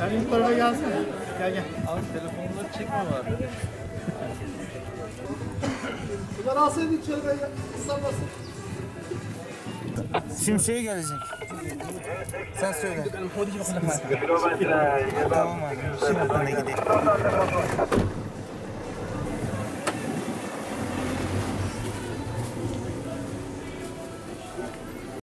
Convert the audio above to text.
Yani bu tarafa gelsene. Gel gel. Abi telefonları çekme var. Bunları alsaydın içeri ben ıslanmasın. Şimdi gelecek. Sen söyle. tamam abi. Şimdi gidelim.